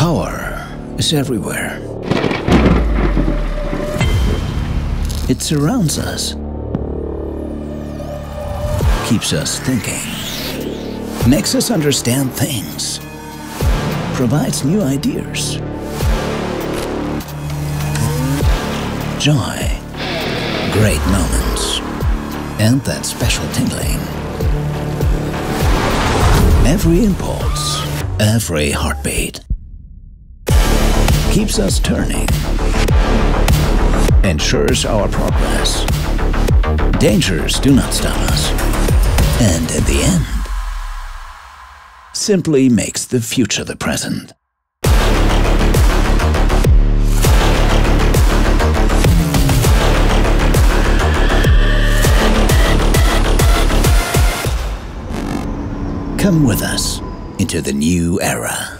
Power is everywhere. It surrounds us, keeps us thinking, makes us understand things, provides new ideas. Joy, great moments, and that special tingling. Every impulse, every heartbeat keeps us turning, ensures our progress. Dangers do not stop us, and in the end, simply makes the future the present. Come with us into the new era.